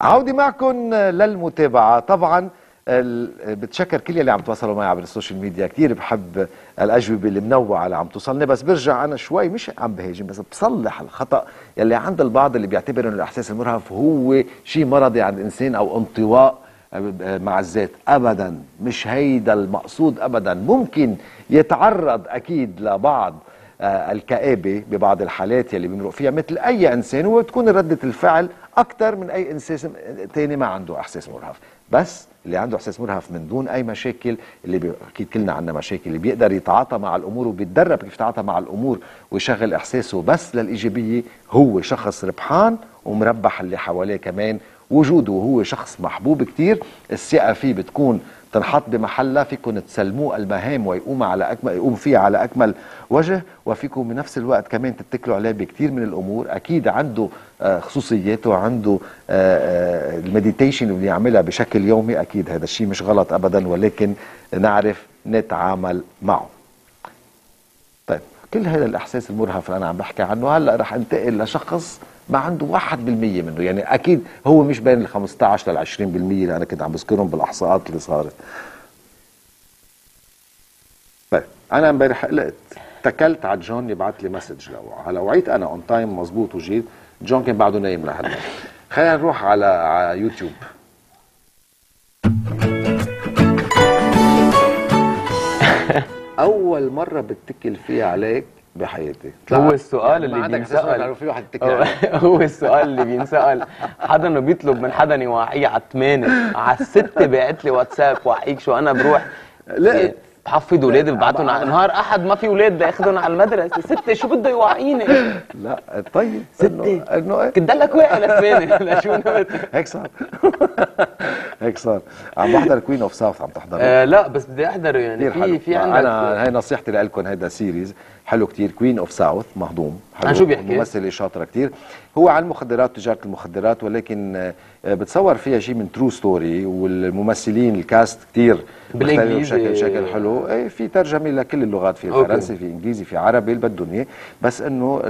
عودة معكم للمتابعة. طبعا بتشكر كل اللي عم تواصلوا معي عبر ال social media. كثير بحب الأجوبة المنوعة اللي عم توصلني بس برجع أنا شوي مش عم بهاجم بس بصلح الخطأ يلي عند البعض اللي بيعتبر أن الإحساس المرهف هو شيء مرضي عند الإنسان أو انطواء مع الذات. ابدا مش هيدا المقصود ابدا. ممكن يتعرض أكيد لبعض الكآبة ببعض الحالات يلي بنمرق فيها مثل أي إنسان وبتكون ردة الفعل أكثر من أي إنسان تاني ما عنده إحساس مرهف. بس اللي عنده إحساس مرهف من دون أي مشاكل اللي بي... أكيد كلنا عندنا مشاكل اللي بيقدر يتعاطى مع الأمور وبيتدرب كيف يتعاطى مع الأمور ويشغل إحساسه بس للإيجابية هو شخص ربحان ومربح اللي حواليه كمان وجوده وهو شخص محبوب كتير الثقة فيه بتكون تنحط بمحلها فيكم تسلموه المهام ويقوم على اكمل يقوم فيها على أكمل وجه وفيكم بنفس الوقت كمان تتكلوا عليه بكثير من الأمور. أكيد عنده آه، خصوصياته عنده المديتيشن اللي يعملها بشكل يومي. أكيد هذا الشيء مش غلط ابدا ولكن نعرف نتعامل معه. كل هذا الإحساس المرهف اللي أنا عم بحكي عنه هلأ رح انتقل لشخص ما عنده 1% منه. يعني أكيد هو مش بين ال 15 لل 20% اللي أنا كنت عم بذكرهم بالأحصاءات اللي صارت. طيب أنا امبارح قلقت. اتكلت على جون يبعث لي message لو هلأ وعيت أنا on time مزبوط وجيت جون كان بعده نايم لهلا خلينا نروح على على يوتيوب. أول مرة بتكل فيها عليك بحياتي هو السؤال ما اللي إنه في واحد هو- السؤال اللي بينسأل. حدا بيطلب من حدا يوعيه على الثمانية. على الستة باعت لي واتساب وعيك شو أنا بروح. لا. بحفظ اولادي ببعتهم على نهار أحد ما في أولاد بدي اخذهم على المدرسة. ستة شو بده يوعيني لا طيب. ستة. انه إيه؟ كنت دلك واقع لثمانية لشو نمت هيك صار. هيك صار. عم بحضر Queen of South عم تحضر. آه لا بس بدي احضره يعني. في في عندك أنا هي نصيحتي لكم هيدا series حلو كتير. Queen of South مهضوم. حلو. عن شو بيحكي؟ ممثلة شاطرة كتير. هو عن المخدرات تجارة المخدرات ولكن آه، بتصور فيها شيء من true story والممثلين ال cast كتير مختلف بالإنجليزي. بشكل بشكل حلو. إيه في ترجمة لكل اللغات في. فرنسي في إنجليزي في عربي اللي بدهم اياه بس إنه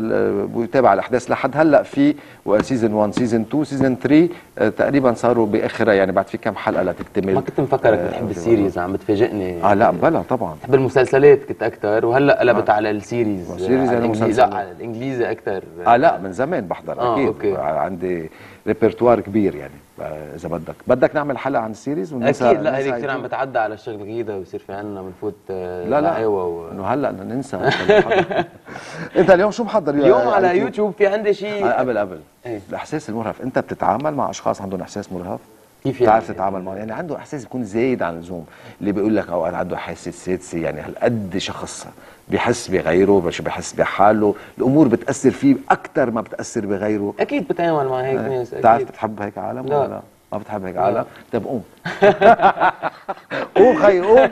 بيتابع الأحداث لحد هلأ في season 1 season 2 season 3 آه، تقريبا صاروا باخرها يعني بعد في كم حلقة لتكتمل. ما كنت مفكرك آه، بتحب ال series عم بتفاجئني. آه لا بلا طبعا. بحب المسلسلات كنت أكثر وهلأ قلبت على ال series. ال series على يعني. لا على الإنجليزي أكثر آه لا من زمان بحضر آه، أكيد. okay. عندي repertoire كبير يعني آه، اذا بدك. بدك نعمل حلقة عن ال series أكيد لا هذه كثير عم؟ بتعدى على الشغل غيدا ويصير في عنا بنفوت آه، لا لا. و... إنه هلأ بدنا ننسى. أنت اليوم شو محضر؟ اليوم على يوتيوب في عندي آه، شيء قبل قبل. إيه. الإحساس المرهف. أنت بتتعامل مع أشخاص عندهم إحساس مرهف؟ كيف بتعرف يعني؟ تتعامل معه يعني عنده إحساس يكون زايد عن اللزوم. اللي بيقول لك أوقات عنده حاسه سادسه يعني هالقد شخص بيحس بغيره مش بيحس بحاله. الأمور بتأثر فيه أكثر ما بتأثر بغيره. أكيد بتعامل مع هيك ناس بتعرف أكيد. تحب هيك عالم لا. ولا؟ لا؟ ما بتحب هيك عالم؟ طيب قوم. قوم خي قوم.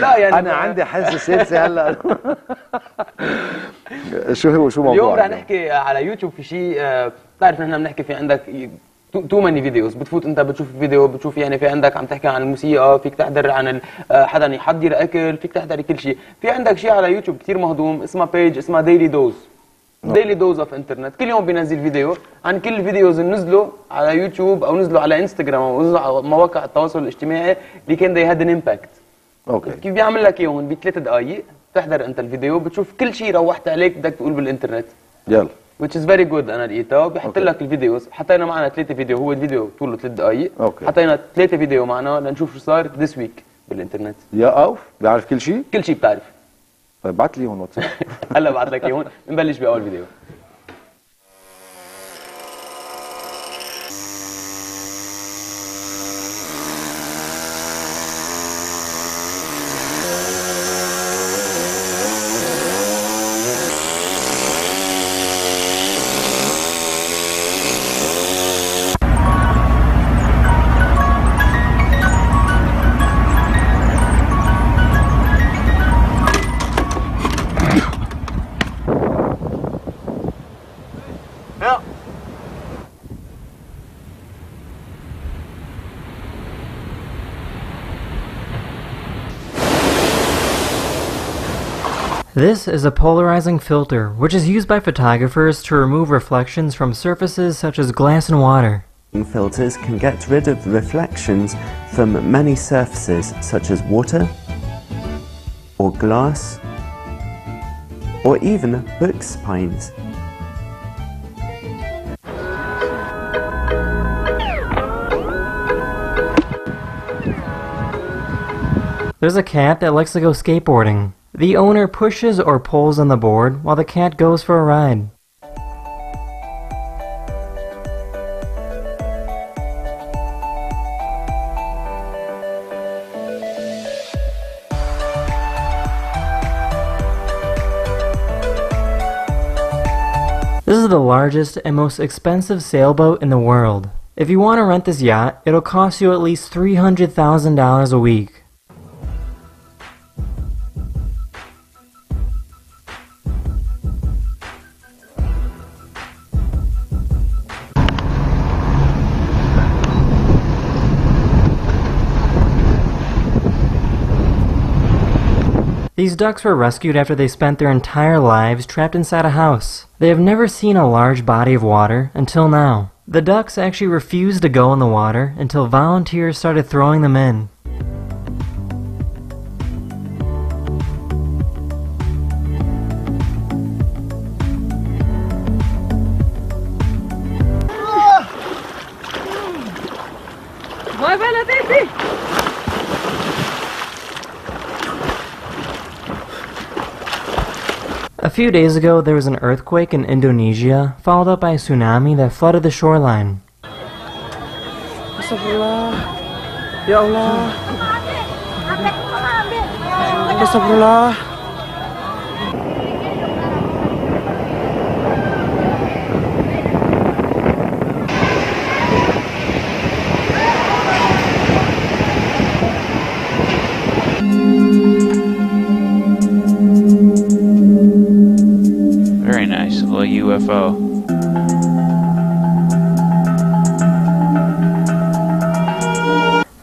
لا يعني أنا عندي حاسه سادسه هلا. شو هو شو موضوع اليوم رح نحكي على يوتيوب في شيء آه، بتعرف نحن بنحكي في عندك too many videos. بتفوت انت بتشوف فيديو بتشوف يعني في عندك عم تحكي عن الموسيقى فيك تحضر عن آه، حدا يحضر أكل فيك تحضر كل شيء. في عندك شيء على يوتيوب كثير مهضوم اسمها page اسمها Daily Dose Daily Dose of Internet كل يوم بينزل فيديو عن كل ال videos اللي نزلوا على يوتيوب أو نزلوا على انستغرام أو نزلوا على مواقع التواصل الاجتماعي اللي كان they had an impact. okay. كيف بيعمل لك إياهم؟ بثلاث دقائق بتحضر أنت الفيديو بتشوف كل شيء روحت عليك بدك تقول بالإنترنت. يلا. Which is very good أنا لقيتها. وبيحط. لك ال videos. حطينا معنا ثلاثة فيديو. هو الفيديو طوله ثلاث دقائق okay. حطينا ثلاثة فيديو معنا لنشوف شو صار this week بالإنترنت. يا أوف بيعرف كل شيء؟ كل شيء بتعرف. طيب بعت لي هون واتساب. هلا بعت لك اياهم بنبلش بأول فيديو. This is a polarizing filter, which is used by photographers to remove reflections from surfaces such as glass and water. Filters can get rid of reflections from many surfaces such as water or glass or even book spines. There's a cat that likes to go skateboarding. The owner pushes or pulls on the board while the cat goes for a ride. This is the largest and most expensive sailboat in the world. If you want to rent this yacht, it'll cost you at least $300,000 a week. These ducks were rescued after they spent their entire lives trapped inside a house. They have never seen a large body of water until now. The ducks actually refused to go in the water until volunteers started throwing them in. Few days ago, there was an earthquake in Indonesia, followed up by a tsunami that flooded the shoreline. Astagfirullah. Ya Allah. Astagfirullah. Very UFO.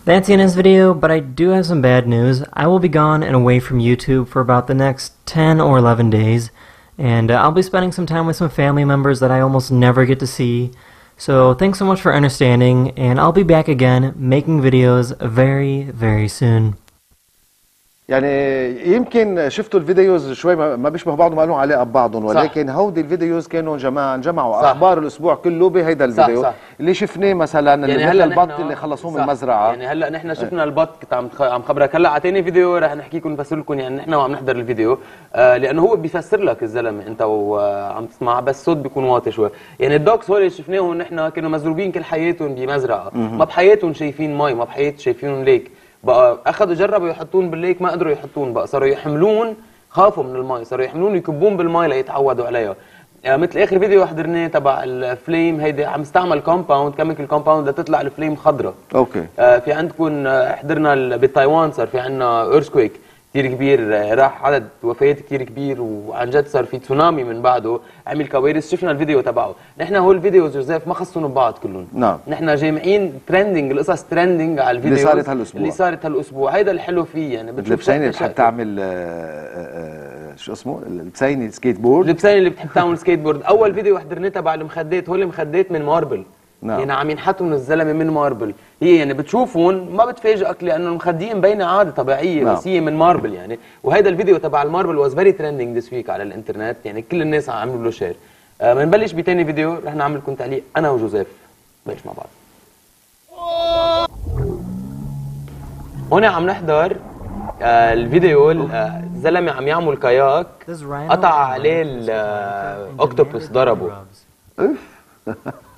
That's the end of this video, but I do have some bad news. I will be gone and away from YouTube for about the next 10 or 11 days, and uh, I'll be spending some time with some family members that I almost never get to see. So thanks so much for understanding, and I'll be back again making videos very, very soon. يعني يمكن شفتوا الفيديوز شوي ما بيشبهوا بعضهم ما لهم علاقة ببعضهم ولكن هودي الفيديوز كانوا جماعة جمعوا صح. أخبار الأسبوع كله بهيدا الفيديو. صح. اللي شفناه مثلا اللي مثل البط اللي خلصوه من صح. المزرعه يعني هلأ نحن شفنا البط كنت عم عم خبرك. هلأ تاني فيديو رح نحكي لكم نفسر لكم يعني نحن وعم نحضر الفيديو. آه لأنه هو بيفسر لك الزلمة أنت وعم تسمع بس الصوت بيكون واطي شوي. يعني ال ducks هول اللي شفناهم نحن كانوا مزروبين كل حياتهم بمزرعة. ما بحياتهم شايفين مي ما بحياتهم شايفينهم lake. بقى أخذوا جربوا يحطون بال lake ما قدروا يحطون بقى صاروا يحملون خافوا من المي صاروا يحملون يكبون بالمي ليتعودوا عليها آه، مثل آخر فيديو حضرناه تبع ال flame هيدي عم استعمل compound chemical compound لتطلع ال flame خضراء. okay. آه، في عندكم آه، حضرنا بتايوان صار في عندنا earthquake كثير كبير آه، راح عدد وفيات كثير كبير وعن جد صار في تسونامي من بعده عمل كوارث. شفنا الفيديو تبعه. نحن هول ال videos جوزيف ما خصهم ببعض كلهم. نعم. نحن جامعين trending القصص trending على الفيديو. صارت هالأسبوع. اللي صارت هالأسبوع. هيدا الحلو فيه يعني بتشوف بتحب. تعمل آه، آه، آه، شو اسمه؟ البسينة سكيت بورد اللبسان اللي بتحب تعمل سكيت بورد أول فيديو حضرناه تبع المخدات هول المخدات من marble. نعم. يعني عم ينحتوا من الزلمة من marble. هي يعني بتشوفهم ما بتفاجئك لأنه المخدين مبينه عادة طبيعية نعم. بس هي من marble يعني. وهذا الفيديو تبع ال marble was very trending this week على الإنترنت. يعني كل الناس عم يعملوا له share آه بنبلش بتاني فيديو. رح نعمل لكم تعليق أنا وجوزيف بلش مع بعض. هون عم نحضر آه الفيديو آه، الزلمة عم يعمل kayak. قطع عليه ال octopus ضربه.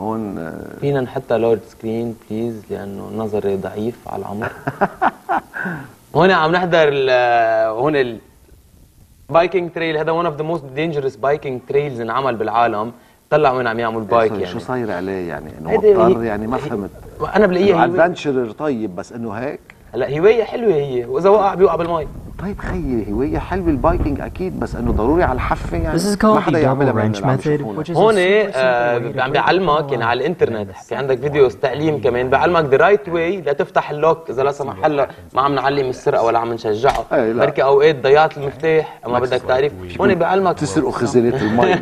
هون آه، فينا نحطها large screen please لأنه نظري ضعيف على العمر. هون عم نحضر ال- هون ال biking trail هذا one of the most dangerous biking trails انعمل بالعالم. طلع وين عم يعمل bike شو يعني. صاير عليه يعني؟ إنه مضطر يعني ما فهمت. أنا بلاقيها هواية. adventure طيب بس إنه هيك؟ هلا هواية حلوة هي وإذا وقع بيوقع بالمي. طيب خيي هوايه حلوة ال biking أكيد بس إنه ضروري على الحفه يعني. This is ما حدا يعملها هون آه، عم بيعلمك يعني. على الإنترنت. في عندك videos تعليم كمان بيعلمك the right way لتفتح ال lock إذا لا سمح الله ما عم نعلم السرقة ولا عم نشجعه. لا. بركي أوقات ضيعت المفتاح ما بدك تعرف هون بيعلمك تسرقوا خزانات المي.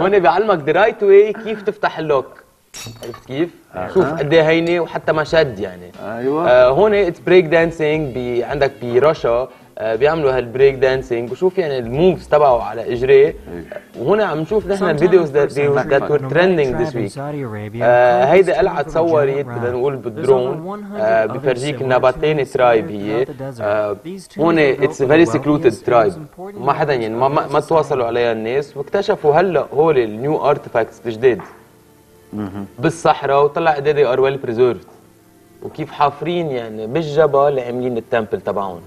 هون بيعلمك the right way كيف تفتح ال lock. عرفت كيف؟ شوف قد إيه هينة وحتى ما شد يعني. أيوه. آه هون اتس بريك دانسينج بي عندك برشا آه بيعملوا هالبريك دانسينج وشوف يعني الموفز تبعه على اجريه وهون عم نشوف نحن الفيديوز week. Saudi Arabia, آه carved هيدي a تصورت بدنا. نقول بالدرون over 100 آه بفرجيك tombs ترايب هي. آه هون اتس فيري سكلوتد ترايب ما حدا يعني ما, ما, ما تواصلوا عليها الناس. واكتشفوا هلا هول النيو ارتفاكتس الجداد بالصحراء وطلع قد إيه are well preserved وكيف حافرين يعني بالجبل عاملين ال temple تبعهم.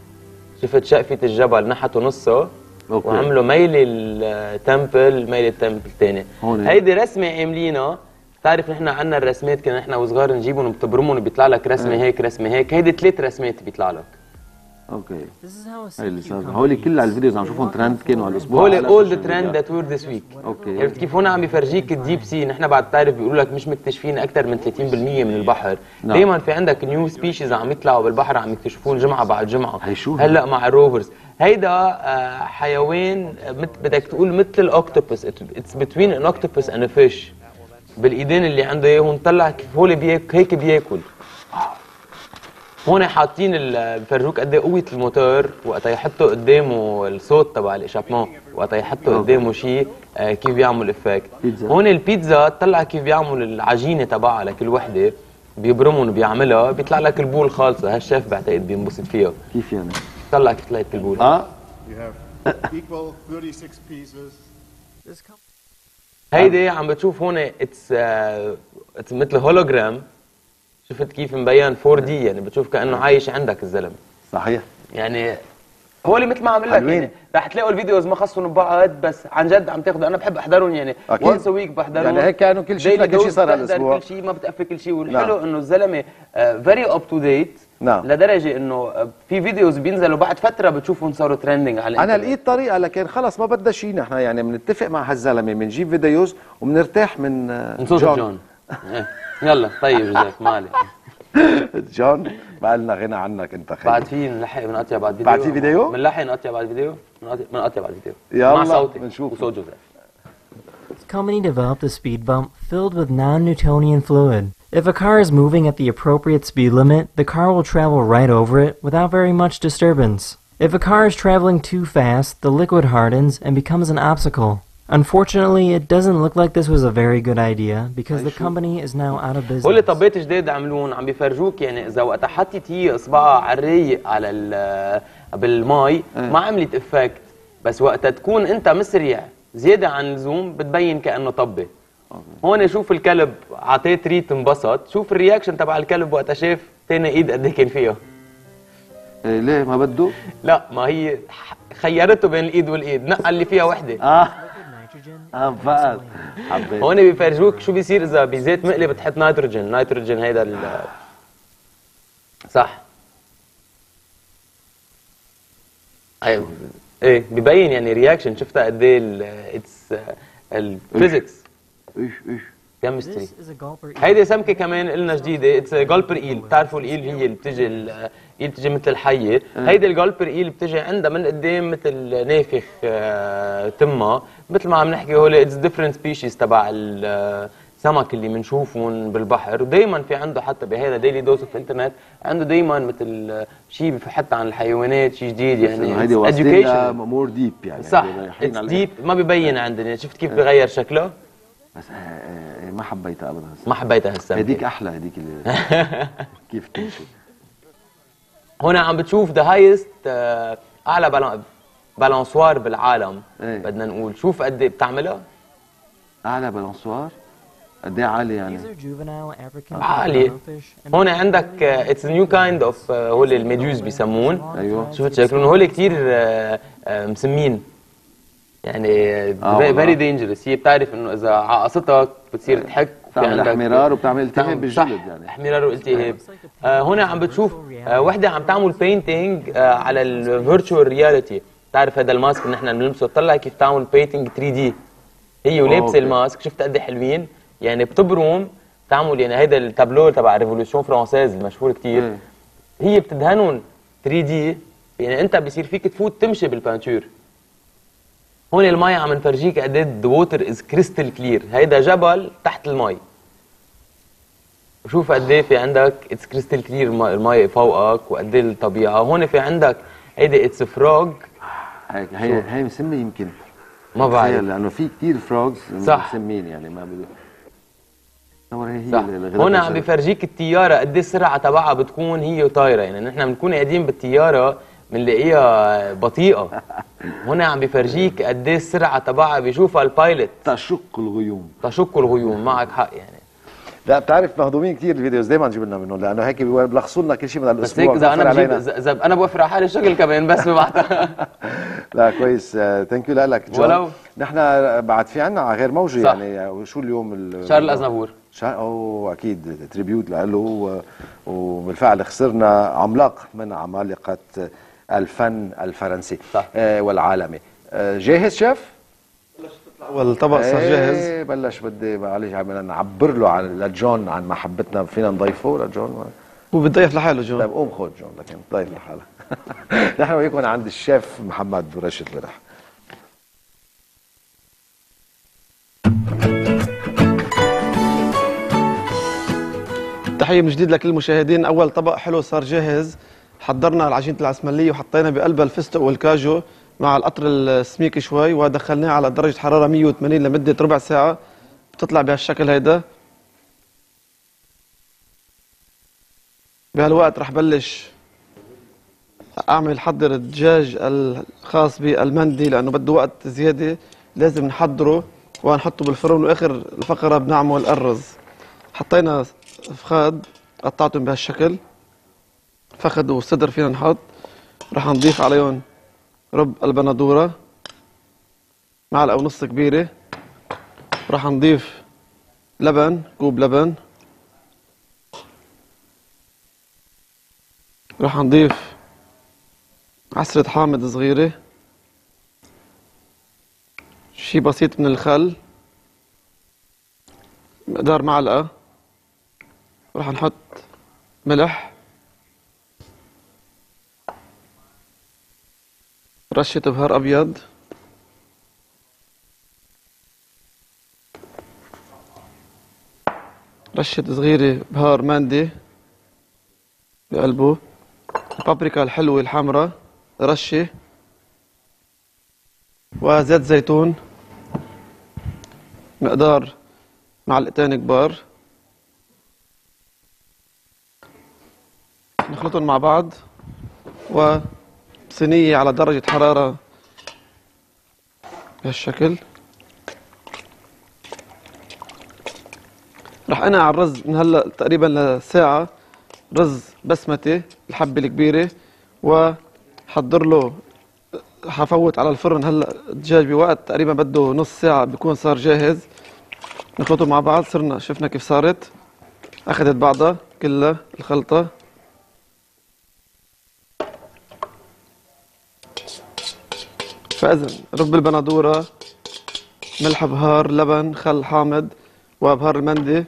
شفت شقفة الجبل نحتوا نصها okay. وعملوا ميلة ال temple ميلة ال temple هون. هيدي رسمة عاملينها. بتعرف نحن عنا الرسمات كنا نحن وصغار نجيبهم بتبرمهم بيطلع لك رسمة هيك رسمة هيك. هيدي ثلاث رسمات بيطلع لك. okay This is how a هي اللي صار هول. كل ال videos عم شوفهم ترند كانوا هالاسبوع هول على all the ال social trend. that were this week okay عرفت كيف هون عم بفرجيك ال deep sea. نحن بعد تعرف بيقولوا لك مش مكتشفين أكثر من 30% من البحر. نعم. دائما في عندك new species عم يطلعوا بالبحر عم يكتشفون جمعة بعد جمعة. هي شو هي؟ هلأ مع ال rovers. هيدا آه، حيوان بدك تقول مثل ال octopus it's between an octopus and fish بالإيدين اللي عنده إياهم طلع كيف هو بياكل هيك بياكل. هون حاطين ال- بفرجوك قد إيه قوة الموتور وقت يحطوا قدامه الصوت تبع ال échappement وقت يحطوا قدامه شيء آه، كيف بيعمل effect. هون البيتزا طلع كيف بيعمل العجينة تبعها لكل وحدة بيبرمهم وبيعملها بيطلع لك ال boule خالصة هالشيف بعتقد بينبسط فيها كيف يعني؟ طلع كيف طلعت ال boule آه. You have equal 36 pieces. This com- هيدي عم بتشوف هون it's it's مثل هولوجرام. شفت كيف مبين 4D يعني بتشوف كأنه عايش عندك الزلمة صحيح يعني هو اللي مثل ما عم لك. يعني رح تلاقوا ال videos ما خصهم ببعض بس عن جد عم تاخذوا أنا بحب أحضرهم يعني. once a week بحضرهم يعني هيك كانوا كل شيء كل شيء صار بتحضر هالأسبوع. كل شيء ما بتقفل كل شيء والحلو نعم. إنه الزلمة very up to date نعم. لدرجة إنه آه، في videos بينزلوا بعد فترة بتشوفهم صاروا trending على أنا. لقيت طريقة لكن خلص ما بدها شيء نحن يعني بنتفق مع هالزلمة بنجيب videos وبنرتاح من آه، جون إيه. يلا طيب جوزيف ما عليك جون ما لنا غنى عنك انت خيي بعد في نلحق بنقطع بعد فيديو بعد في فيديو؟ بنلحق نقطع بعد فيديو بنقطع بنقطع بعد فيديو يلا، مع صوتي بنشوف. وصوت جوزيف The company developed a speed bump filled with non-Newtonian fluid. If a car is moving at the appropriate speed limit, the car will travel right over it without very much disturbance. If a car is traveling too fast, the liquid hardens and becomes an obstacle. Unfortunately, it doesn't look like this was a very good idea because the company is now out of business. طبات جداد عملون عم بيفرجوك يعني إذا وقت حطت هي اصبعها على الريق على ال- بالمي ما عملت effect. بس وقت تكون أنت مسريع زيادة عن اللزوم بتبين كأنه طبة. هون شوف الكلب عطيه treat انبسط. شوف ال reaction تبع الكلب وقت شاف تاني إيد قد إيه كان فيها إيه ليه؟ ما بده؟ لا ما هي خيرته بين الإيد والإيد نقى اللي فيها وحدة. آه. هون بيفرجوك شو بيصير إذا بزيت مقلي بتحط نيتروجين نيتروجين هيدا ال صح. أيوه. إيه ببين يعني reaction شفتها قد إيه it's ال physics إيش؟ إيش؟ chemistry هيدي سمكة كمان قلنا جديدة. it's gulper eel بتعرفوا ال eel هي اللي بتجي ال- ال eel بتجي مثل الحيه هيدي ال gulper eel بتجي عندها من قدام مثل نافخ آه، تمها. مثل ما عم نحكي هول it's different species تبع السمك اللي بنشوفهم بالبحر. ودائما في عنده حتى بهذا Daily Dose of Internet عنده دائما مثل شيء حتى عن الحيوانات شيء جديد يعني. هيدي واصلين. more deep يعني. صح. deep ما ببين عندنا. شفت كيف بغير شكله؟ بس آه، آه، ما حبيتها ابدا. ما حبيتها هالسمكه هديك أحلى هديك اللي كيف تمشي؟ هنا عم بتشوف the highest أعلى balan- balançoire بالعالم إيه. بدنا نقول. شوف قد إيه بتعملها. أعلى balançoire قد إيه عالي يعني؟ And هون عندك it's new kind of هول ال méduses بيسمون. أيوه. شفت شكلهم؟ هول كثير مسمين. يعني آه. very dangerous هي بتعرف إنه إذا عقصتك بتصير تحك بتعمل عندك- احمرار وبتعمل التهاب بالجلد صح، يعني. احمرار والتهاب آه هنا عم بتشوف آه وحدة عم تعمل painting آه على ال virtual reality بتعرف هذا ال mask اللي نحن بنلبسه طلع كيف تعمل painting 3D هي ولابسة. ال mask. شفت قد إيه حلوين؟ يعني بتبرم تعمل يعني هيدا التابلو تبع révolution française المشهور كتير. إيه. هي بتدهنهم 3D يعني أنت بصير فيك تفوت تمشي بال peinture هون المي عم نفرجيك قد إيه the water is crystal clear هيدا جبل تحت المي. وشوف قد إيه في عندك it's crystal clear المي فوقك وقد إيه الطبيعة. هون في عندك هيدي it's frog هيك هي هي مسمي يمكن. ما بعرف. لأنه في كثير frogs. مسمين يعني ما تصور هي صح. هون عم. بفرجيك الطيارة قد إيه السرعة تبعها بتكون هي طايره يعني نحن بنكون قاعدين بالطيارة بنلاقيها بطيئة. هون عم بفرجيك قد إيه السرعة تبعها بيشوفها ال pilot تشق الغيوم. تشق الغيوم معك حق يعني. لا بتعرف مهضومين كثير ال videos دايما نجيب لنا منهم لأنه هيك بيلخصوا لنا كل شيء من بس الأسبوع هيك إذا أنا بجيب اذا أنا بوفر على حالي الشغل كمان بس ببعتها. لا كويس. thank you لك ولو- نحن بعد في عنا غير موجة صح. يعني شو اليوم ال- شارل أزنافور. شا... أوه أكيد tribute له. وبالفعل خسرنا عملاق من عمالقة الفن الفرنسي صح. آه والعالمي. آه جاهز شيف؟ اول طبق صار جاهز. إيه بلش بدي معلش عم نعبر له عن لجون عن محبتنا فينا نضيفه لجون؟ هو بتضيف لحاله جون. طيب قوم خذ جون لكن ضيف لحالك نحن وياكم عند الشيف محمد راشد برح تحية من جديد لكل المشاهدين. أول طبق حلو صار جاهز. حضرنا العجينة العسملية وحطينا بقلبها الفستق والكاجو مع القطر السميك شوي ودخلناه على درجة حرارة 180 لمدة ربع ساعة. بتطلع بهالشكل هيدا. بهالوقت رح بلش أعمل حضر الدجاج الخاص بالمندي لأنه بده وقت زيادة لازم نحضره ونحطه بالفرن وآخر الفقرة بنعمل الرز. حطينا فخاد قطعتهم بهالشكل. فخد وصدر فينا نحط. رح نضيف عليهم رب البندورة معلقه ونص كبيرة. رح نضيف لبن كوب لبن. رح نضيف عسرة حامض صغيرة. شي بسيط من الخل. مقدار معلقة. رح نحط ملح. رشة بهار أبيض. رشة صغيرة بهار ماندي بقلبه. البابريكا الحلوة الحمراء. رشة. وزيت زيتون. مقدار معلقتين كبار. نخلطهم مع بعض. وصينية على درجة حرارة بهالشكل. رح انقع الرز من هلا تقريبا لساعة رز بسمتي الحبة الكبيرة وحضر له حفوت على الفرن هلا الدجاج بوقت تقريبا بده نص ساعة بيكون صار جاهز. نخلطه مع بعض صرنا شفنا كيف صارت. أخذت بعضها كلها الخلطة. فاذا رب البندورة ملح بهار لبن خل حامض وبهار المندي.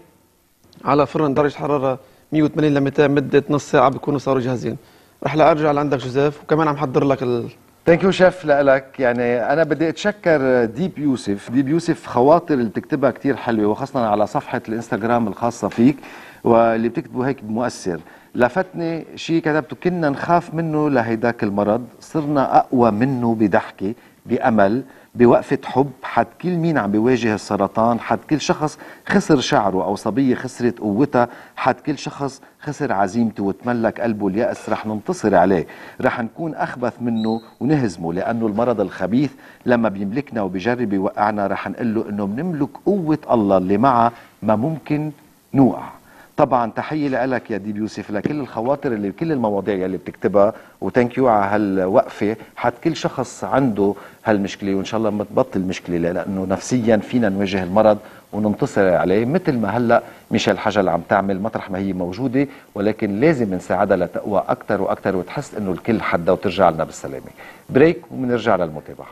على فرن درجة حرارة 180 ل 200 مدة نص ساعة بيكونوا صاروا جاهزين. رح لأرجع لعندك جوزيف وكمان عم حضر لك ال... thank you شيف لك يعني أنا بدي أتشكر ديب يوسف. ديب يوسف خواطر اللي بتكتبها كتير حلوة وخاصة على صفحة الإنستغرام الخاصة فيك. واللي بتكتبه هيك مؤثر لفتني شيء كتبته كنا نخاف منه لهيداك المرض صرنا أقوى منه بضحكة بأمل بوقفة حب. حد كل مين عم بيواجه السرطان؟ حد كل شخص خسر شعره أو صبية خسرت قوتها؟ حد كل شخص خسر عزيمته وتملك قلبه اليأس؟ رح ننتصر عليه. رح نكون أخبث منه ونهزمه لأنه المرض الخبيث لما بيملكنا وبيجرب يوقعنا رح نقول له أنه بنملك قوة الله اللي معها ما ممكن نوقع. طبعا تحية لك يا ديب يوسف لكل الخواطر اللي كل المواضيع اللي بتكتبها وثانك يو على هالوقفة. حد كل شخص عنده هالمشكلة وإن شاء الله ما تبطل المشكلة لأنه نفسيا فينا نواجه المرض وننتصر عليه. مثل ما هلأ ميشيل حجل عم تعمل مطرح ما هي موجودة ولكن لازم نساعدها لتقوى أكثر وأكثر وتحس إنه الكل حدا وترجع لنا بالسلامة. بريك وبنرجع للمتابعة.